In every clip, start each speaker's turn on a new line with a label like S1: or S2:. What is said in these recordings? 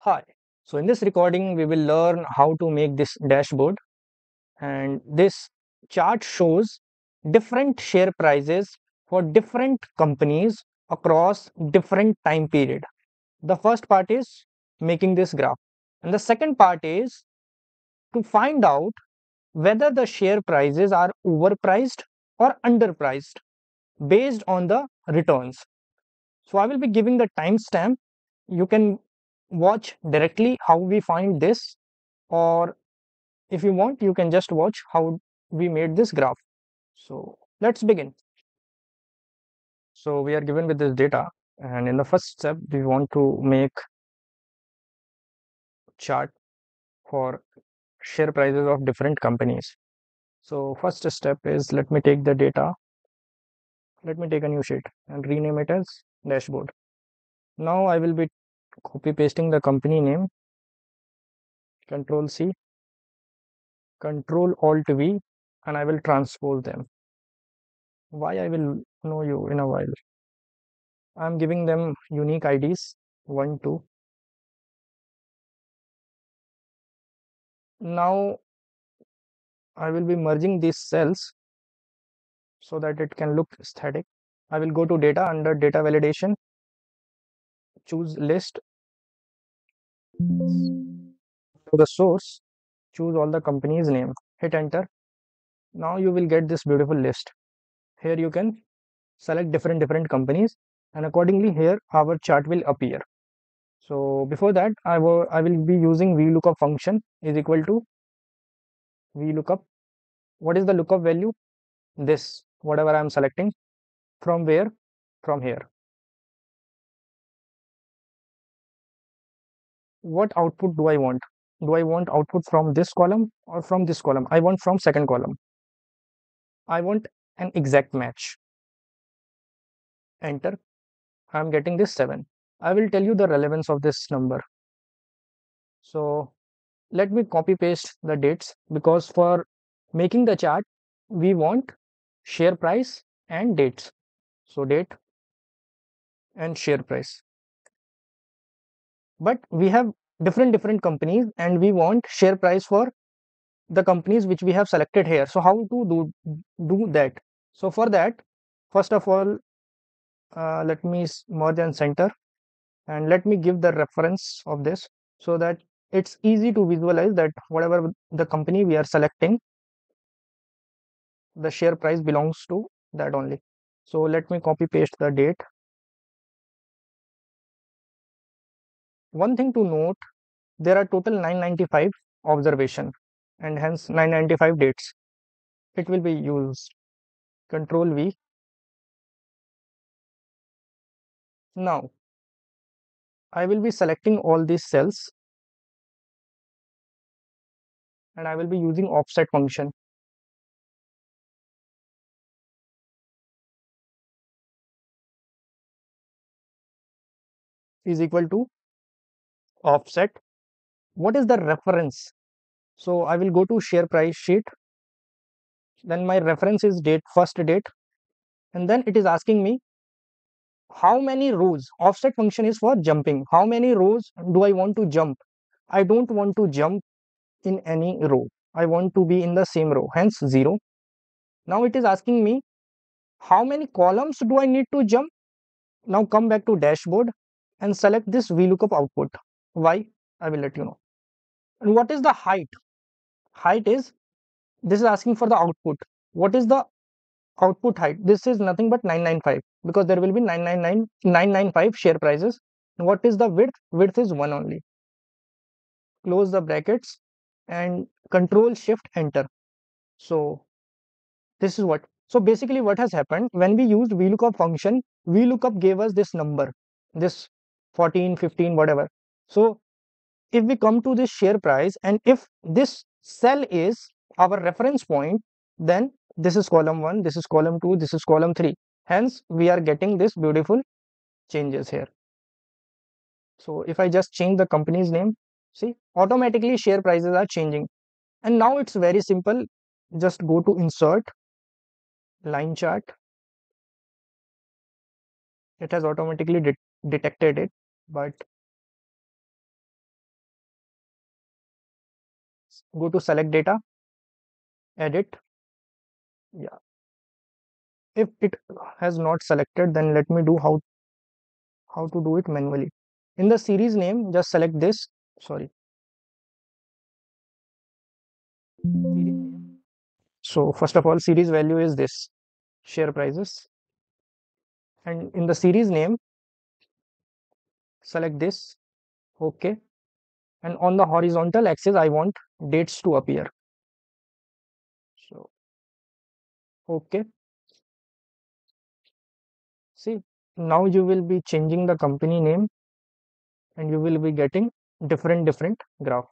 S1: Hi. So in this recording, we will learn how to make this dashboard and this chart shows different share prices for different companies across different time period. The first part is making this graph and the second part is to find out whether the share prices are overpriced or underpriced based on the returns. So I will be giving the timestamp. You can watch directly how we find this or if you want you can just watch how we made this graph. So let's begin. So we are given with this data and in the first step we want to make chart for share prices of different companies. So first step is let me take the data. Let me take a new sheet and rename it as dashboard. Now i will be copy pasting the company name. Control C. Control alt V and I will transpose them. Why I will know you in a while? I'm giving them unique IDs 1 2 now I will be merging these cells so that it can look static I will go to data under data validation. Choose list to the source choose all the company's name. Hit enter. Now you will get this beautiful list. Here you can select different different companies and accordingly here our chart will appear. So before that I will I will be using VLOOKUP function is equal to VLOOKUP. What is the lookup value? This whatever I am selecting from where? From here what output do I want? Do I want output from this column or from this column? I want from second column. I want an exact match. Enter. I'm getting this 7 I will tell you the relevance of this number. So let me copy paste the dates because for making the chart we want share price and dates. So date and share price but we have different different companies and we want share price for the companies which we have selected here. So how to do do that? So for that first of all uh, let me merge and center and let me give the reference of this so that it's easy to visualize that whatever the company we are selecting the share price belongs to that only. So let me copy paste the date one thing to note there are total 995 observation and hence 995 dates. It will be used. Control v. Now i will be selecting all these cells and i will be using offset function. Is equal to offset. What is the reference? So i will go to share price sheet. Then my reference is date first date. And then it is asking me how many rows? Offset function is for jumping. How many rows do i want to jump? I don't want to jump in any row. I want to be in the same row hence 0 now it is asking me how many columns do i need to jump? Now come back to dashboard and select this vlookup output why i will let you know. And what is the height? Height is this is asking for the output. What is the output height? This is nothing but 995 because there will be 999 995 share prices. And what is the width? Width is 1 only. Close the brackets and control shift enter. So this is what so basically what has happened when we used vlookup function vlookup gave us this number this 14 15 whatever so if we come to this share price and if this cell is our reference point then this is column 1 this is column 2 this is column 3 hence we are getting this beautiful changes here. So if i just change the company's name see automatically share prices are changing. And now it's very simple. Just go to insert line chart. It has automatically de detected it but go to select data edit. Yeah. If it has not selected then let me do how how to do it manually. In the series name just select this. Sorry. So first of all series value is this share prices. And in the series name select this. Okay. And on the horizontal axis I want dates to appear. So okay. See now you will be changing the company name and you will be getting different different graph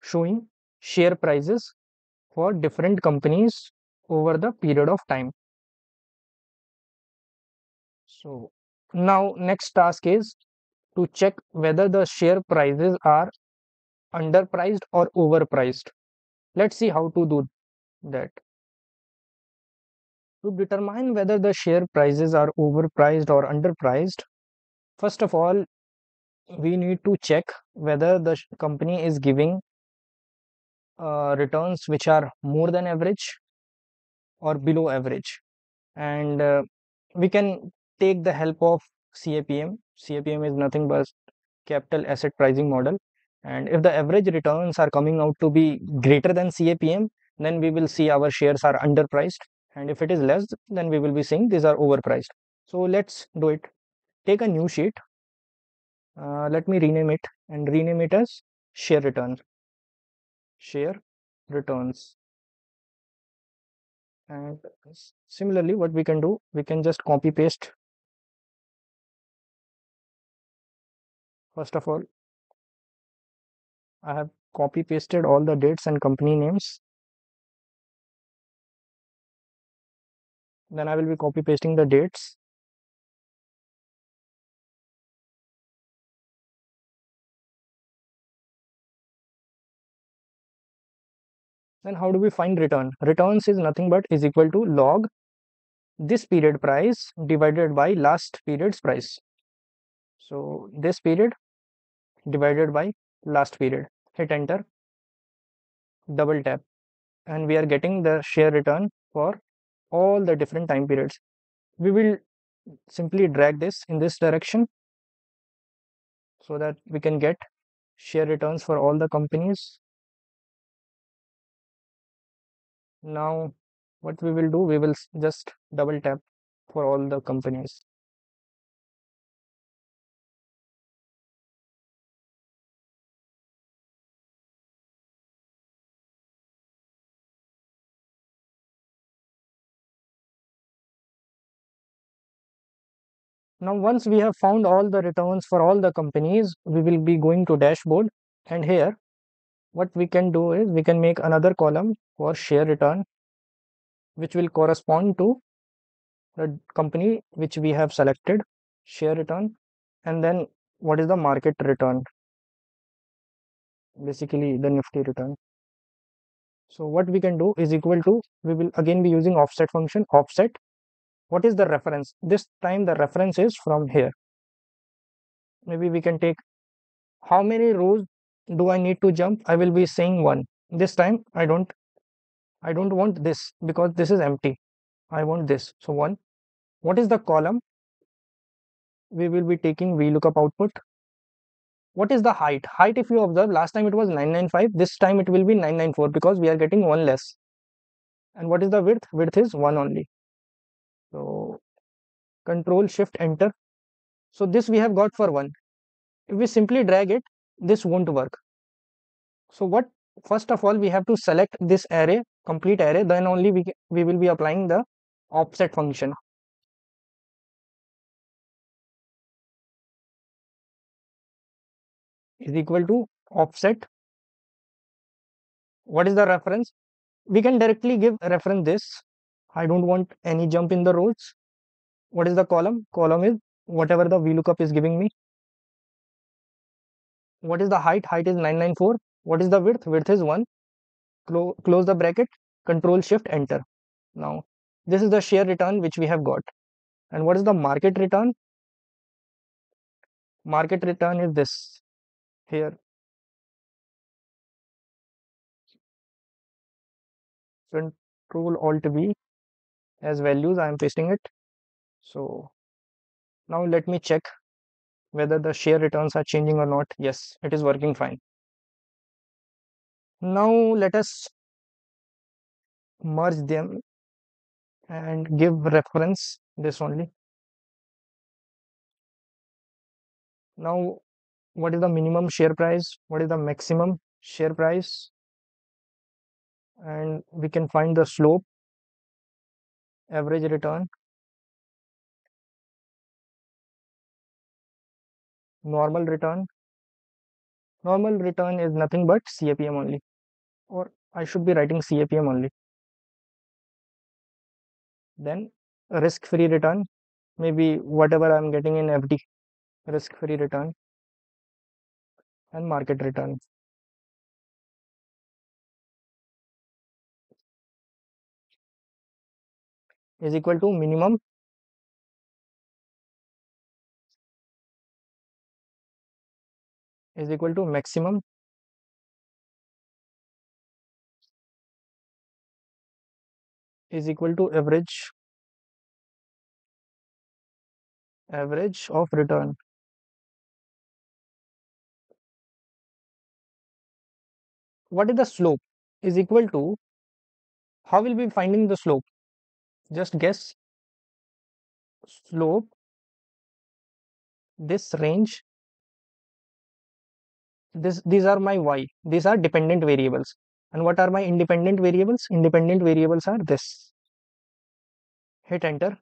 S1: showing share prices for different companies over the period of time. So now next task is to check whether the share prices are underpriced or overpriced. Let's see how to do that. To determine whether the share prices are overpriced or underpriced, first of all, we need to check whether the company is giving uh, returns which are more than average or below average. And uh, we can take the help of CAPM. CAPM is nothing but capital asset pricing model. And if the average returns are coming out to be greater than CAPM, then we will see our shares are underpriced. And if it is less, then we will be seeing these are overpriced. So let's do it. Take a new sheet. Uh, let me rename it and rename it as share return. Share returns. And similarly, what we can do, we can just copy paste first of all I have copy pasted all the dates and company names. Then I will be copy pasting the dates. Then how do we find return? Returns is nothing but is equal to log this period price divided by last period's price. So this period divided by last period. Hit enter double tap and we are getting the share return for all the different time periods. We will simply drag this in this direction so that we can get share returns for all the companies. Now what we will do we will just double tap for all the companies Now, once we have found all the returns for all the companies, we will be going to dashboard. And here what we can do is we can make another column for share return which will correspond to the company which we have selected share return. And then what is the market return? Basically the nifty return. So what we can do is equal to we will again be using offset function offset what is the reference? This time the reference is from here. Maybe we can take how many rows do i need to jump? I will be saying one. This time i don't i don't want this because this is empty. I want this. So one what is the column? We will be taking vlookup output. What is the height? Height if you observe last time it was 995 this time it will be 994 because we are getting one less. And what is the width? Width is one only so control shift enter. So this we have got for one. If we simply drag it this won't work. So what first of all we have to select this array complete array then only we, we will be applying the offset function. Is equal to offset. What is the reference? We can directly give reference this I don't want any jump in the rows. What is the column? Column is whatever the VLOOKUP is giving me. What is the height? Height is 994. What is the width? Width is 1. Clo close the bracket, control shift enter. Now, this is the share return which we have got. And what is the market return? Market return is this here. control alt v as values I am pasting it. So now let me check whether the share returns are changing or not. Yes it is working fine. Now let us merge them and give reference this only. Now what is the minimum share price? What is the maximum share price? And we can find the slope average return. Normal return. Normal return is nothing but CAPM only. Or I should be writing CAPM only. Then risk free return. Maybe whatever I'm getting in FD risk free return and market return is equal to minimum is equal to maximum is equal to average average of return. What is the slope? Is equal to how will we finding the slope just guess slope this range. This these are my y. These are dependent variables. And what are my independent variables? Independent variables are this. Hit enter.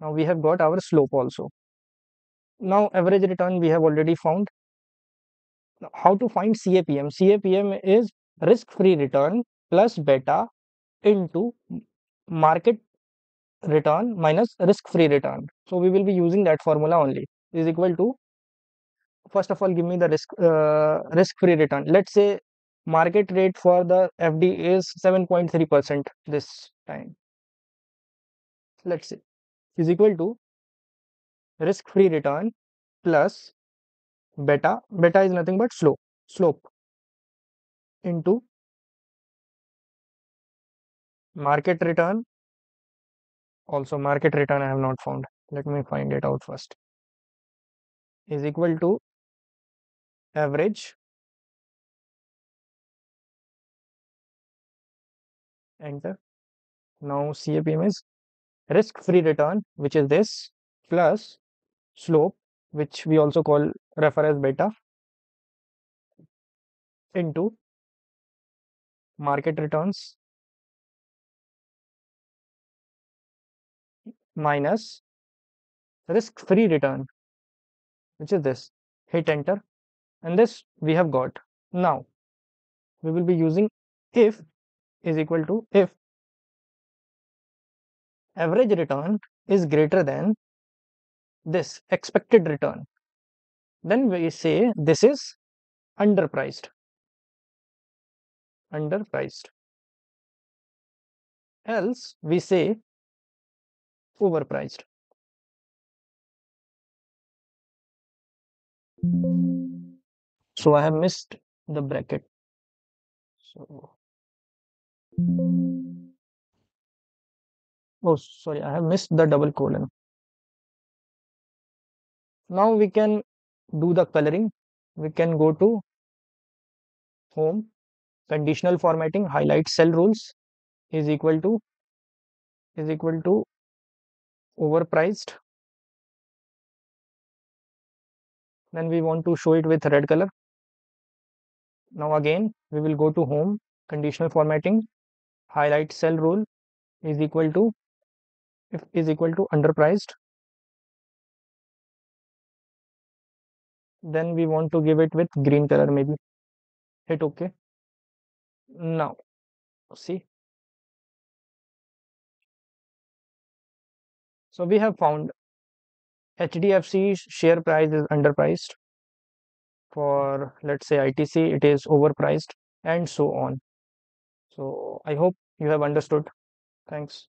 S1: Now we have got our slope also. Now average return we have already found. Now, how to find CAPM CAPM is risk free return plus beta into market return minus risk free return. So we will be using that formula only. Is equal to first of all give me the risk uh, risk free return. Let's say market rate for the fd is 7.3 percent this time. Let's say is equal to risk free return plus beta. Beta is nothing but slope slope into market return also market return I have not found. Let me find it out first. Is equal to average enter. Now CAPM is risk free return which is this plus slope which we also call refer as beta into market returns minus risk free return which is this hit enter and this we have got. Now we will be using if is equal to if. Average return is greater than this expected return. Then we say this is underpriced. Underpriced. Else we say overpriced so I have missed the bracket. So oh sorry I have missed the double colon. Now we can do the coloring. We can go to home. Conditional formatting highlight cell rules is equal to is equal to overpriced. Then we want to show it with red color. Now again we will go to home conditional formatting highlight cell rule is equal to if is equal to underpriced. Then we want to give it with green color maybe. Hit ok now see so we have found HDFC share price is underpriced. For let's say ITC it is overpriced and so on. So I hope you have understood. Thanks